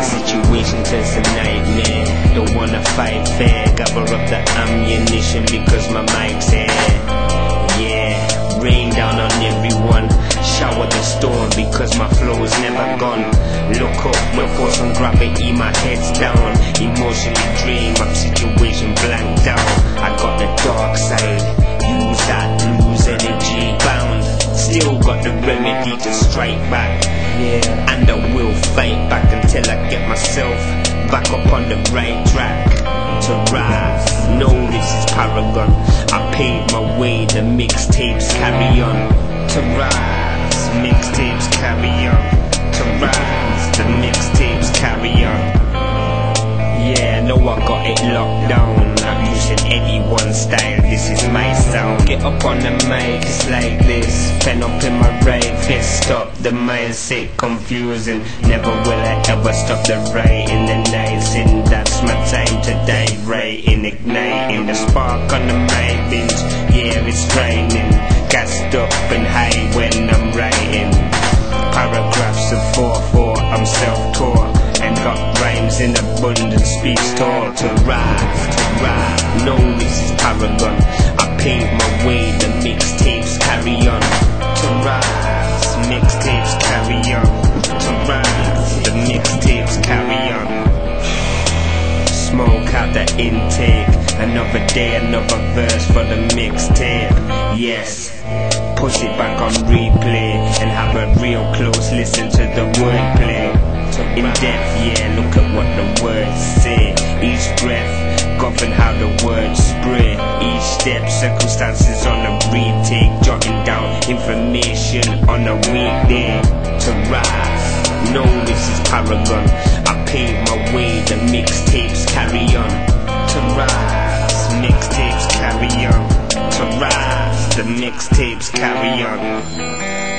Washington's a nightmare. Don't wanna fight fair. Gather up the ammunition because my mic's here. Yeah, rain down on everyone. Shower the storm because my flow's never gone. Look up, no force and gravity, my head's down. Emotionally drained, my situation blanked out. Got the remedy to straight back. Yeah, and I will fight back until I get myself back up on the right track. To rise, no, this is Paragon. I paid my way, the mixtapes carry on. To rise, mixtapes carry on. To rise, the mixtapes carry on. Yeah, no, I got it locked down. I'm using anyone's style, this is my sound. Get up on the mic, it's like the mindset confusing. Never will I ever stop the writing, the nicing. That's my time to die, writing, igniting the spark on the mic bench. Yeah, it's raining. Gassed up and high when I'm writing. Paragraphs of 4-4, I'm self-taught and got rhymes in abundance, speech taught to rise, to rise. No, this is Paragon. I paved my way, the mixtapes carry on. Intake. Another day, another verse for the mixtape. Yes, put it back on replay and have a real close listen to the wordplay. In depth, yeah, look at what the words say. Each breath, govern how the words spread. Each step, circumstances on a retake, jotting down information on a weekday. To rise, no, this is Paragon. I paved my way, the mixtapes mixtapes carry on.